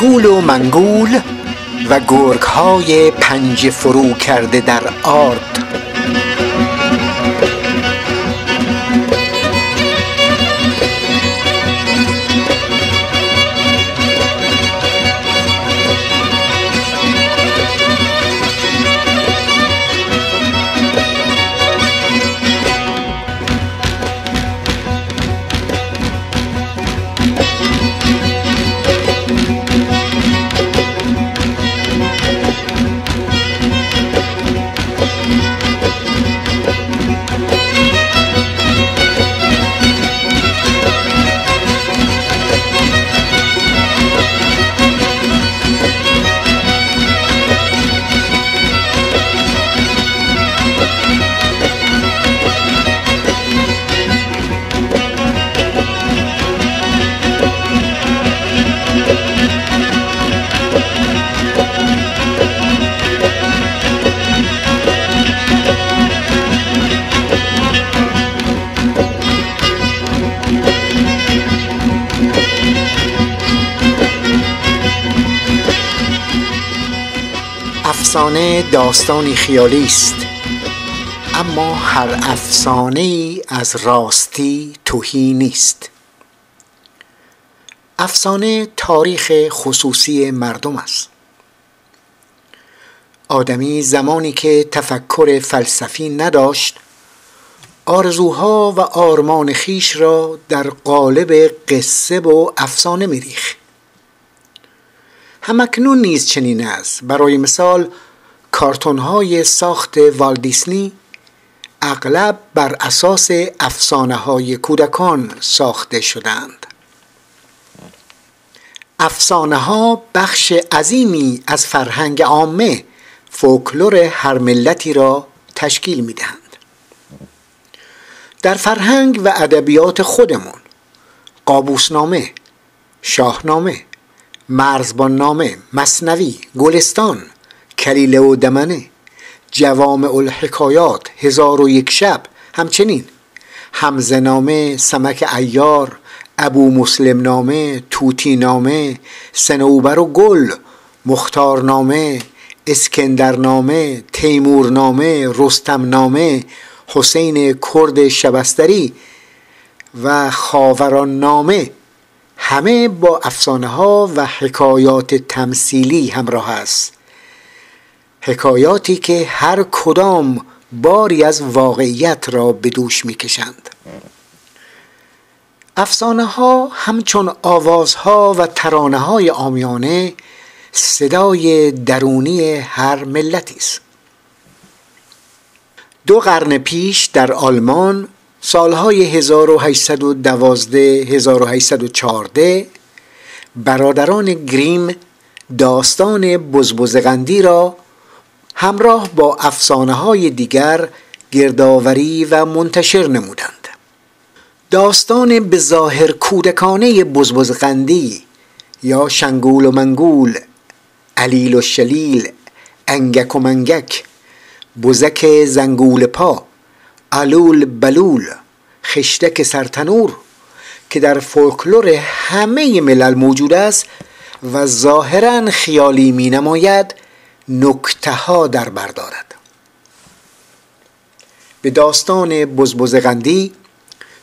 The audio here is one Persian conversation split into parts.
شنگول و منگول و گرگ های پنج فرو کرده در آرد. افسانه داستانی خیالی است. اما هر افسانه ای از راستی توهی نیست. افسانه تاریخ خصوصی مردم است. آدمی زمانی که تفکر فلسفی نداشت آرزوها و آرمان خیش را در قالب قصه و افسانه میریخت همکنون نیز چنین است. برای مثال کارتون های ساخت والدیسنی اغلب بر اساس افسانه های کودکان ساخته شدند افسانه ها بخش عظیمی از فرهنگ عامه فولکلور هر ملتی را تشکیل می دهند. در فرهنگ و ادبیات خودمون. قابوسنامه شاهنامه مرزبان نامه مصنوی گلستان کلیله و دمنه جوامع الحکایات هزار و یک شب همچنین. همزه نامه سمک ایار ابو مسلم نامه توتی نامه سنوبر و گل مختار نامه اسکندر نامه تیمور نامه رستم نامه حسین کرد شبستری و خاوران نامه همه با افسانه ها و حکایات تمثیلی همراه است. حکایاتی که هر کدام باری از واقعیت را به دوش می‌کشند. افسانه ها همچون آوازها و ترانه های آمیانه صدای درونی هر ملتی است. دو قرن پیش در آلمان سالهای 1812 1814 برادران گریم داستان بزبزقندی را همراه با افسانه های دیگر گردآوری و منتشر نمودند. داستان به ظاهر کودکانه بزبزقندی یا شنگول و منگول علیل و شلیل انگک و منگک بزک زنگول پا علول بلول خشتک سرتنور که در فولکلور همه ملل موجود است و ظاهرا خیالی می نماید نکته ها در بردارد به داستان بزبزقندی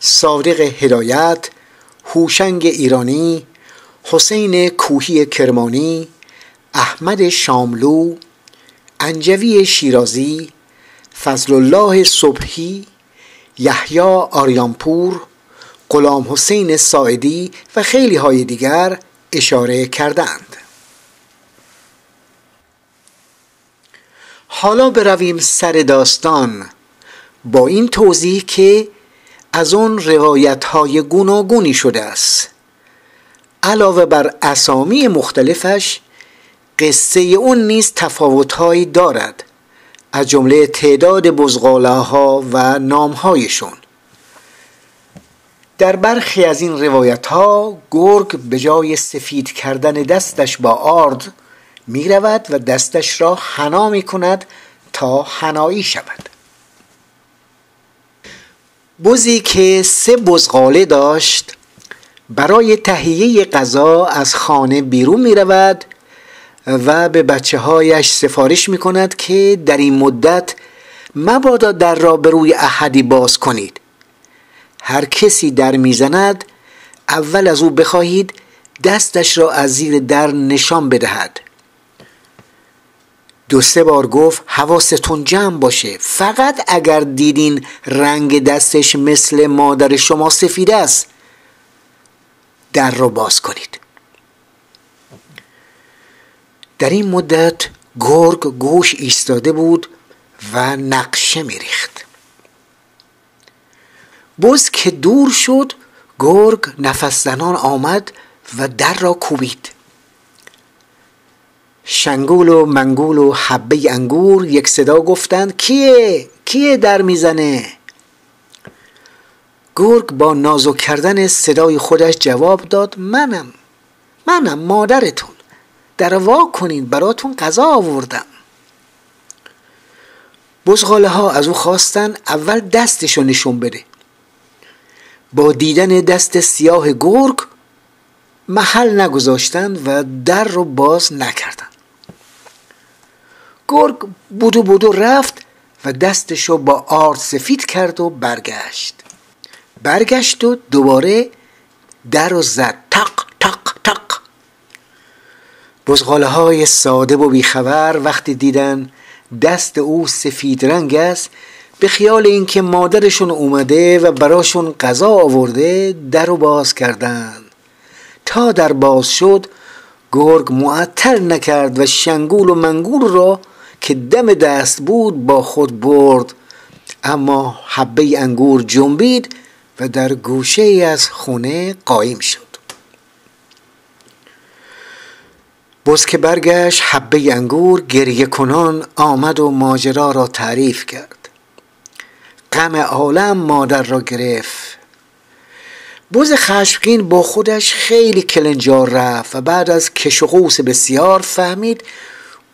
صادق هدایت هوشنگ ایرانی حسین کوهی کرمانی احمد شاملو انجوی شیرازی فضل الله صبحی یحیی آریانپور غلام حسین ساعدی و خیلی های دیگر اشاره کردند. حالا برویم سر داستان. با این توضیح که از اون روایت های گوناگونی شده است. علاوه بر اسامی مختلفش قصه اون نیز تفاوتهایی دارد از جمله تعداد بزغاله ها و نام هایشون در برخی از این روایت ها گرگ به جای سفید کردن دستش با آرد می رود و دستش را حنا می کند تا حنایی شود. بزی که سه بزغاله داشت برای تهیه غذا از خانه بیرون می رود و به بچه هایش سفارش می کند که در این مدت مبادا در را به روی احدی باز کنید. هر کسی در می‌زند اول از او بخواهید دستش را از زیر در نشان بدهد. دو سه بار گفت حواستون جمع باشه. فقط اگر دیدین رنگ دستش مثل مادر شما سفید است در را باز کنید. در این مدت گرگ گوش ایستاده بود و نقشه میریخت. بز که دور شد گرگ نفس زنان آمد و در را کوبید. شنگول و منگول و حبه انگور یک صدا گفتند کیه؟ کیه در می‌زنه؟ گرگ با نازک کردن صدای خودش جواب داد منم منم مادرتون. در وا کنین براتون غذا آوردم. بزغاله ها از او خواستن اول دستشو نشون بده. با دیدن دست سیاه گرگ محل نگذاشتند و در رو باز نکردند گرگ بودو بودو رفت و دستشو با آرد سفید کرد و برگشت. برگشت و دوباره در و زد. تق بزغاله های ساده و بیخبر وقتی دیدن دست او سفید رنگ است به خیال اینکه مادرشون اومده و براشون غذا آورده در و باز کردند تا در باز شد گرگ معطل نکرد و شنگول و منگول را که دم دست بود با خود برد. اما حبه انگور جنبید و در گوشه از خونه قایم شد. بز که برگشت حبه انگور گریه کنان آمد و ماجرا را تعریف کرد. غم عالم مادر را گرفت. بز خشمگین با خودش خیلی کلنجار رفت و بعد از کش و قوس بسیار فهمید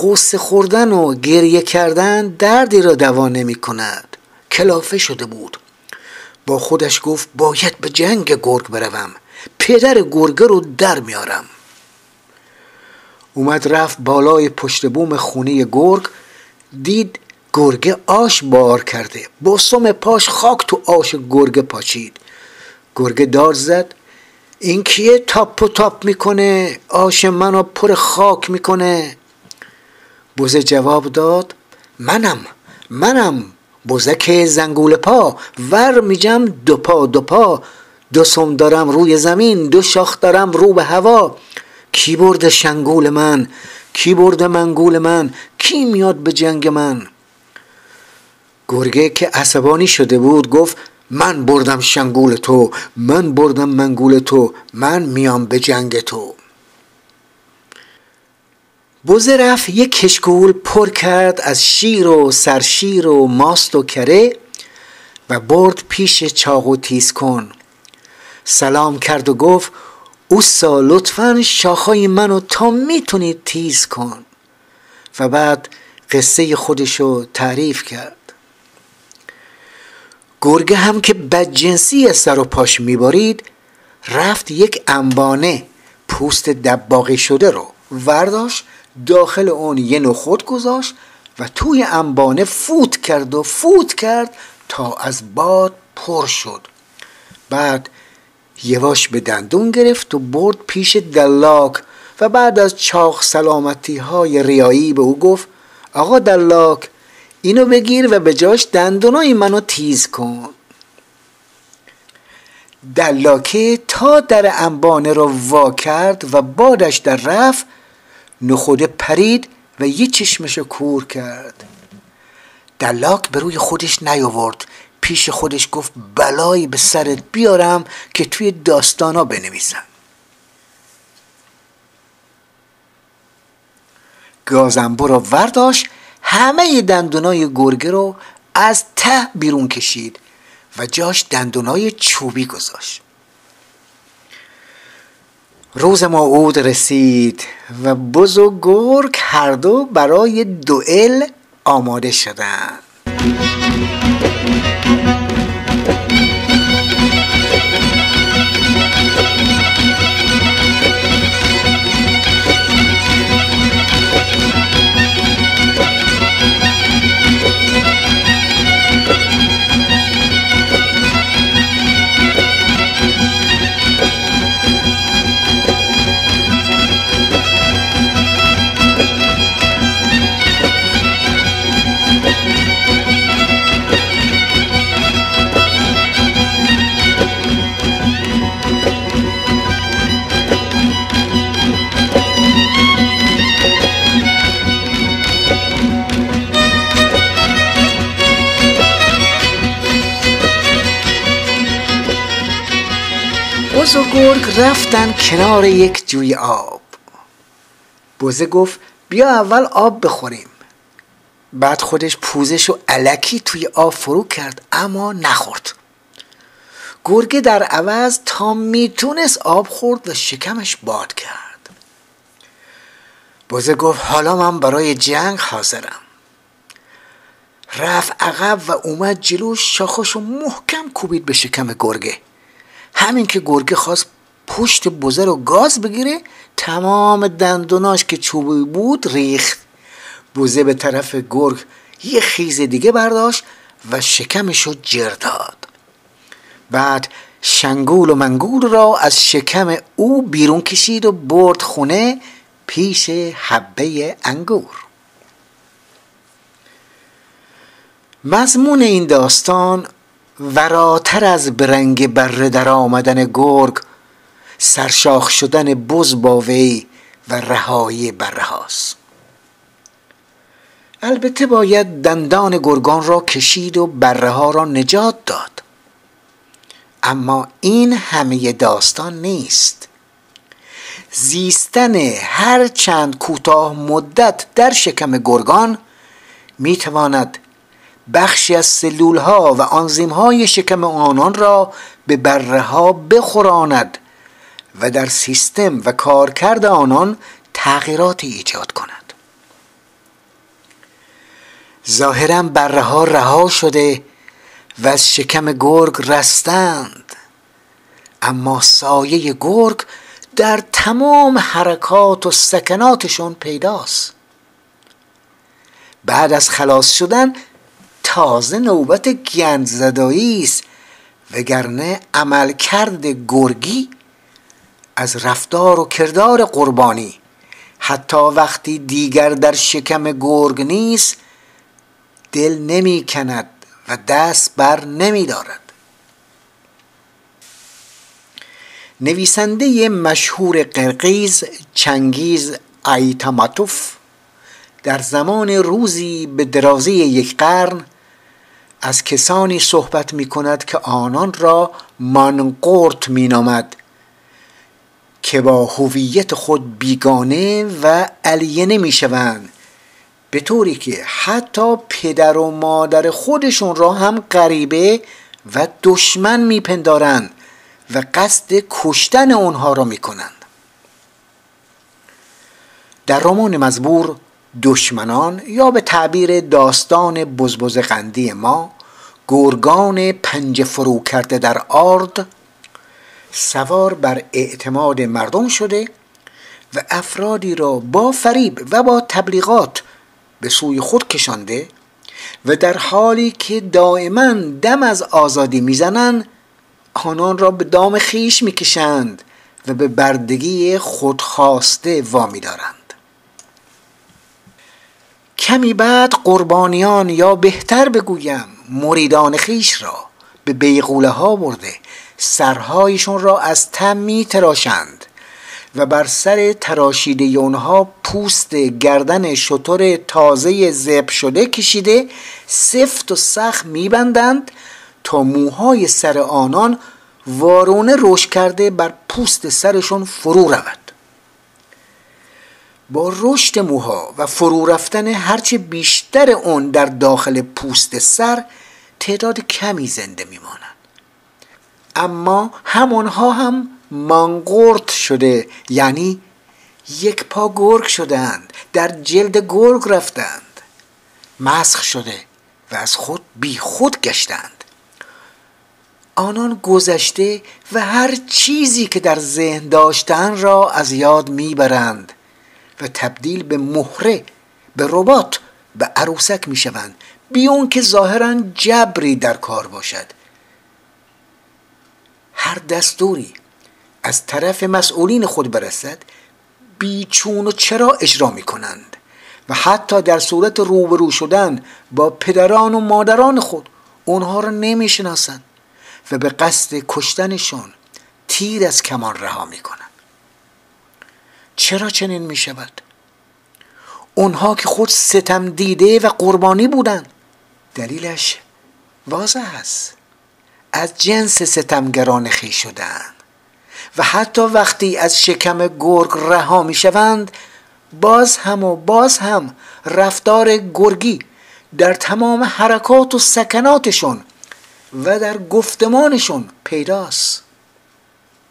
قصه خوردن و گریه کردن دردی را دوا نمی کند. کلافه شده بود. با خودش گفت باید به جنگ گرگ بروم. پدر گرگه رو در میارم. اومد رفت بالای پشت بوم خونه گرگ دید گرگه آش بار کرده با سم پاش خاک تو آش گرگه پاچید. گرگه دار زد این کیه تاپ و تاپ می‌کنه؟ آش منو پر خاک می‌کنه. بوزه جواب داد منم منم. بزک زنگول پا ور میجم دو پا دو پا. دو سم دارم روی زمین دو شاخ دارم رو به هوا. کی برده شنگول من؟ کی برده منگول من؟ کی میاد به جنگ من؟ گرگه که عصبانی شده بود گفت من بردم شنگول تو من بردم منگول تو من میام به جنگ تو. بوزه رفت یک کشکول پر کرد از شیر و سرشیر و ماست و کره و برد پیش چاق و تیز کن. سلام کرد و گفت اوسا لطفا شاخهای منو تا می‌تونید تیز کن. و بعد قصه خودشو تعریف کرد. گرگه هم که بدجنسی از سر و پاش میبارید رفت یک انبانه پوست دباغی شده رو ورداشت داخل اون یه نخود گذاشت و توی انبانه فوت کرد و فوت کرد تا از باد پر شد. بعد یواش به دندون گرفت و برد پیش دلاک و بعد از چاق سلامتی های ریایی به او گفت آقا دلاک اینو بگیر و به جاش دندونای منو تیز کن. دلاکه تا در انبانه را وا کرد و بادش در رفت نخوده پرید و یه چشمش کور کرد. دلاک به روی خودش نیاورد. پیش خودش گفت بلایی به سرت بیارم که توی داستانا بنویسم. گازنبو را ورداشت همه دندونای گرگه رو از ته بیرون کشید و جاش دندونای چوبی گذاشت. روز موعود رسید و بز و گرگ هر دو برای دوئل آماده شدند. گرگ رفتن کنار یک جوی آب. بزه گفت بیا اول آب بخوریم. بعد خودش پوزش و علکی توی آب فرو کرد اما نخورد. گرگه در عوض تا می‌تونست آب خورد و شکمش باد کرد. بزه گفت حالا من برای جنگ حاضرم. رفت عقب و اومد جلو شاخشو محکم کوبید به شکم گرگه. همین که گرگه خواست پشت بزه رو گاز بگیره تمام دندوناش که چوبی بود ریخت. بوزه به طرف گرگ یه خیز دیگه برداشت و شکمش رو جر داد. بعد شنگول و منگول را از شکم او بیرون کشید و برد خونه پیش حبه انگور. مضمون این داستان وراتر از برنگ بره در آمدن گرگ سرشاخ شدن بز با وی و رهایی بره هاست البته باید دندان گرگان را کشید و بره ها را نجات داد. اما این همه داستان نیست. زیستن هر چند کوتاه مدت در شکم گرگان می‌تواند بخشی از سلول ها و آنزیم های شکم آنان را به بره ها بخوراند و در سیستم و کارکرد آنان تغییراتی ایجاد کند. ظاهرا بره ها رها شده و از شکم گرگ رستند اما سایه گرگ در تمام حرکات و سکناتشون پیداست. بعد از خلاص شدن تازه نوبت گند زدایی است وگرنه عملکرد گرگی از رفتار و کردار قربانی. حتی وقتی دیگر در شکم گرگ نیست دل نمی کند و دست بر نمی دارد نویسنده مشهور قرقیز چنگیز ایتاماتوف در زمان روزی به درازی یک قرن از کسانی صحبت می کند که آنان را مانقورت می نامد که با هویت خود بیگانه و علیه می شوند به طوری که حتی پدر و مادر خودشون را هم غریبه و دشمن میپندارند و قصد کشتن اونها را می‌کنند. در رمان مزبور دشمنان یا به تعبیر داستان بزبز قندی ما گرگان پنج فرو کرده در آرد سوار بر اعتماد مردم شده و افرادی را با فریب و با تبلیغات به سوی خود کشانده و در حالی که دائما دم از آزادی می‌زنند آنان را به دام خیش می‌کشند و به بردگی خودخواسته وامی دارند کمی بعد قربانیان یا بهتر بگویم مریدان خیش را به بیغوله ها برده. سرهایشون را از تم می تراشند و بر سر تراشیده اونها پوست گردن شطور تازه زب شده کشیده سفت و سخت میبندند تا موهای سر آنان وارونه روش کرده بر پوست سرشون فرو رود. با رشد موها و فرو رفتن هرچه بیشتر اون در داخل پوست سر تعداد کمی زنده میمانند اما همونها هم مانگورت شده یعنی یک پا گرگ شدند در جلد گرگ رفتند مسخ شده و از خود بی خود گشتند آنان گذشته و هر چیزی که در ذهن داشتن را از یاد می‌برند. و تبدیل به مهره به ربات به عروسک می‌شوند. بیون که ظاهرا جبری در کار باشد. هر دستوری از طرف مسئولین خود برسد بیچون و چرا اجرا می کنند و حتی در صورت روبرو شدن با پدران و مادران خود اونها را نمی شناسند و به قصد کشتنشون تیر از کمان رها می کنند چرا چنین می شود؟ اونها که خود ستم دیده و قربانی بودند. دلیلش واضح است. از جنس ستمگران خیش شدن و حتی وقتی از شکم گرگ رها می شوند باز هم و باز هم رفتار گرگی در تمام حرکات و سکناتشون و در گفتمانشون پیداست.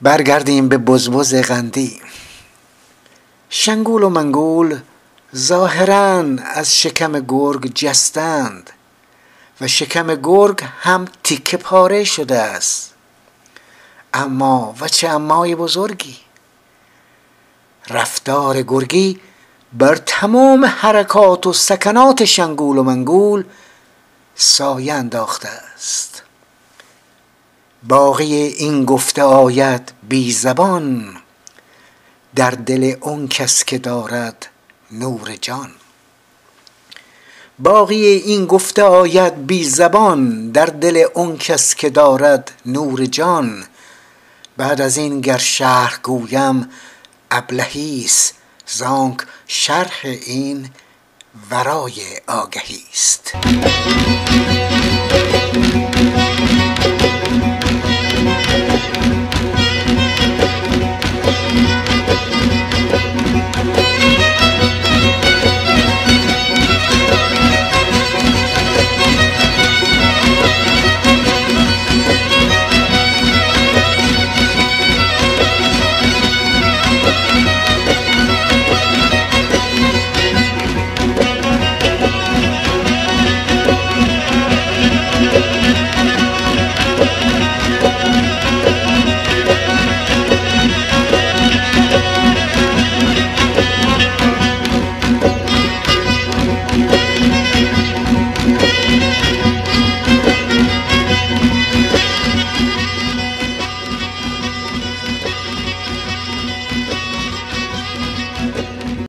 برگردیم به بزبز غندی شنگول و منگول ظاهرا از شکم گرگ جستند و شکم گرگ هم تیکه پاره شده است. اما و چه امای بزرگی؟ رفتار گرگی بر تمام حرکات و سکنات شنگول و منگول سایه انداخته است. باقی این گفته آید بی زبان. در دل اون کس که دارد نور جان. باقی این گفته آید بی زبان در دل اون کس که دارد نور جان. بعد از این گر شرح گویم ابلهیست زانک شرح این ورای آگهی است